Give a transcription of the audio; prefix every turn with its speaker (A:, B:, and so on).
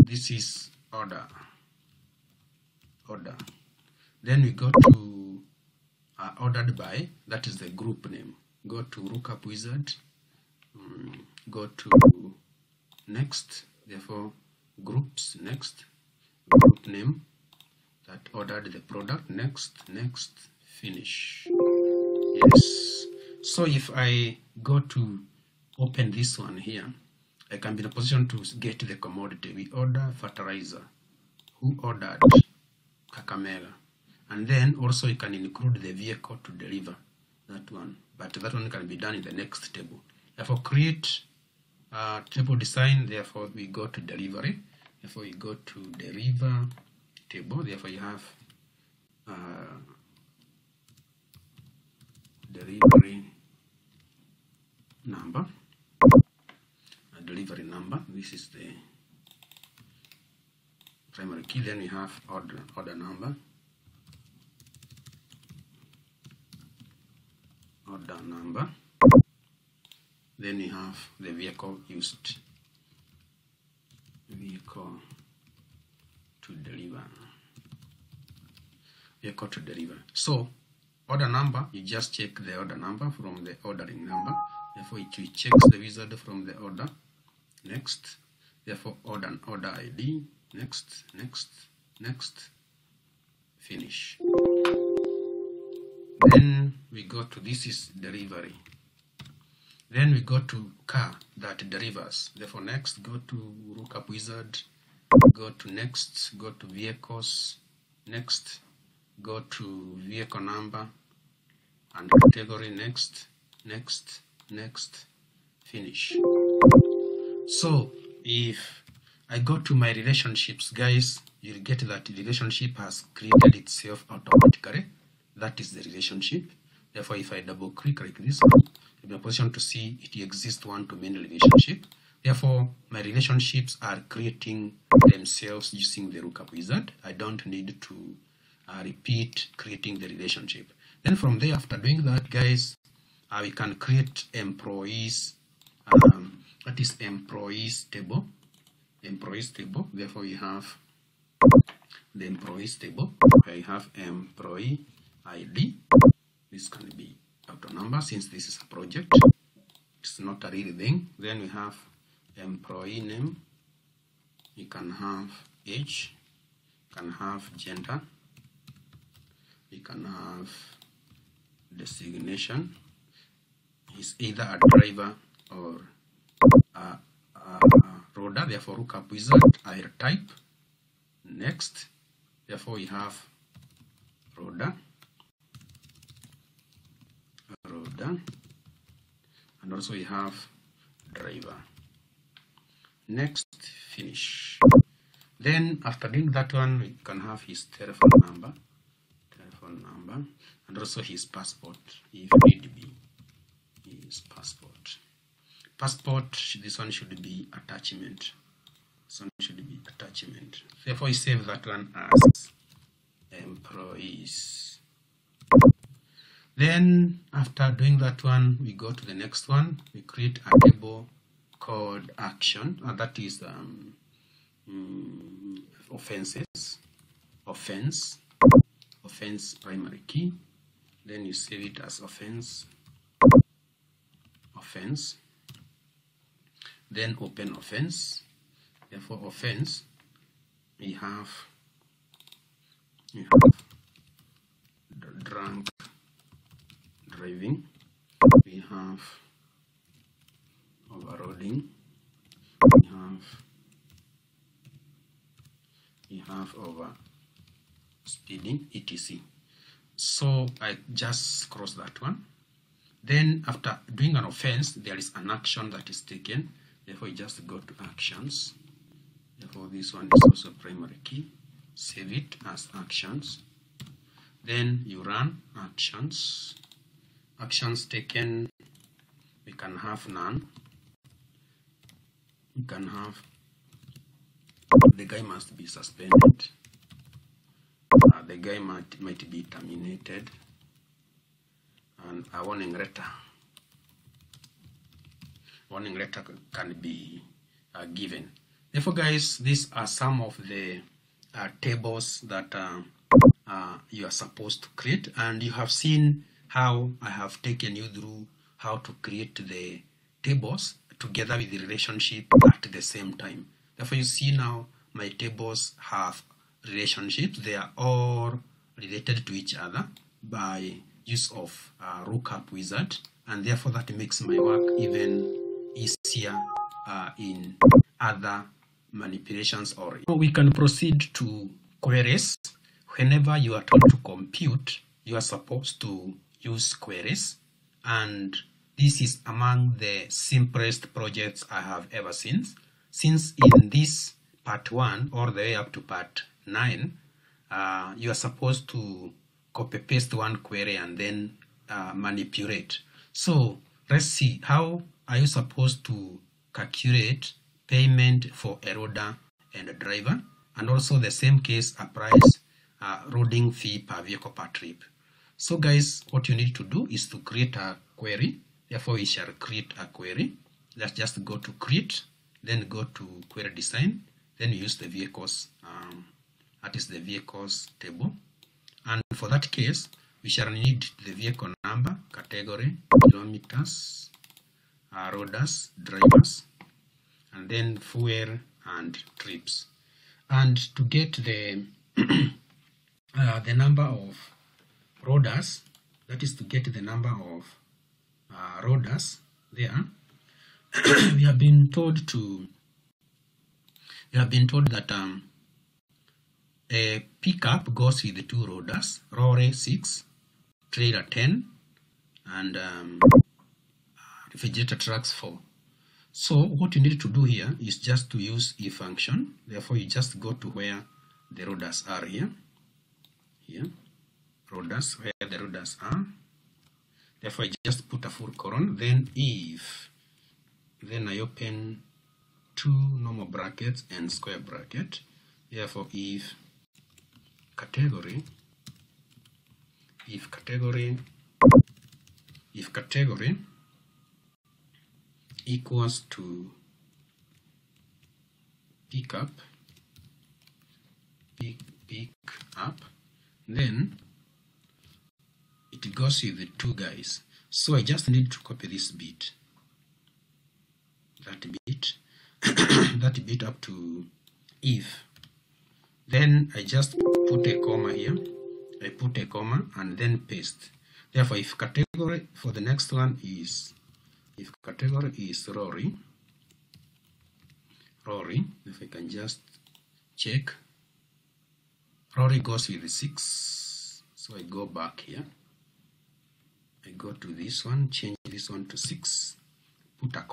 A: this is order. Order. Then we go to uh, ordered by that is the group name. Go to lookup wizard. Um, go to next. Therefore groups next. Group name that ordered the product. Next next finish. Yes. So if i go to open this one here i can be in a position to get the commodity. We order fertilizer. Who ordered? Kakamega. And then also you can include the vehicle to deliver that one. But that one can be done in the next table. Therefore create uh, table design. Therefore we go to delivery. Therefore we go to deliver table. Therefore you have uh, delivery number. a delivery number. This is the primary key. Then we have order order number. Order number. Then we have the vehicle used. Vehicle to deliver. Vehicle to deliver. So order number you just check the order number from the ordering number. Therefore it checks the wizard from the order next. Therefore order order id next next next. Finish. Then we go to this is delivery. Then we go to car that delivers. Therefore next go to lookup wizard. Go to next go to vehicles. Next go to vehicle number and category. Next next next. Finish so if i go to my relationships guys you'll get that relationship has created itself automatically. That is the relationship. Therefore if i double click like this you'll be in a position to see it exists one to many relationship therefore my relationships are creating themselves using the lookup wizard. I don't need to uh, repeat creating the relationship. Then from there after doing that guys uh, we can create employees um, that is employees table? Employees table. Therefore we have the employees table. Where you have employee id this can be auto number since this is a project. It's not a real thing. Then we have employee name. You can have age. You can have gender. You can have designation. Is either a driver or a, a, a loader therefore lookup wizard i'll type. Next therefore we have loader loader and also we have driver. Next finish. Then after doing that one we can have his telephone number. Telephone number. And also his passport if need be. His passport passport this one should be attachment. This one should be attachment. Therefore we save that one as employees. Then after doing that one we go to the next one. We create a table called action and that is um, mm, offenses. Offense. Offense primary key. Then you save it as offense. Offense then open offense. Therefore offense we have we have drunk driving. We have overloading. We have we have over speeding etc. So i just cross that one. Then after doing an offense there is an action that is taken therefore you just go to actions. Therefore this one is also primary key. Save it as actions. Then you run actions. Actions taken we can have none. We can have the guy must be suspended. Uh, the guy might, might be terminated. And a warning letter warning letter can be uh, given Therefore, guys, these are some of the uh, tables that uh, uh, you are supposed to create. And you have seen how I have taken you through how to create the tables together with the relationship at the same time. Therefore, you see now my tables have relationships. They are all related to each other by use of uh, lookup wizard. And therefore, that makes my work even easier uh, in other manipulations or we can proceed to queries. Whenever you are told to compute you are supposed to use queries. And this is among the simplest projects I have ever seen. Since in this part 1 all the way up to part 9 uh, you are supposed to copy paste one query and then uh, manipulate. So let's see how are you supposed to calculate payment for a loader and a driver? And also the same case applies uh, loading fee per vehicle per trip. So guys what you need to do is to create a query. Therefore we shall create a query. Let's just go to create then go to query design then use the vehicles um, that is the vehicles table. And for that case we shall need the vehicle number category kilometers loaders drivers and then fuel and trips. And to get the uh, the number of loaders, that is to get the number of uh, loaders there, we have been told to we have been told that um, a pickup goes with the two loaders, lorry 6, trailer 10, and um, refrigerator trucks 4. So what you need to do here is just to use if function. Therefore, you just go to where the loaders are here. Here, loaders, where the loaders are. Therefore, I just put a full colon. Then if, then I open two normal brackets and square bracket. Therefore, if category, if category, if category equals to pick up pick, pick up. Then it goes with the two guys. So I just need to copy this bit. That bit that bit up to if. Then I just put a comma here. I put a comma and then paste. Therefore if category for the next one is if category is lorry, lorry, if I can just check lorry goes with 6 so I go back here. I go to this one change this one to 6 put a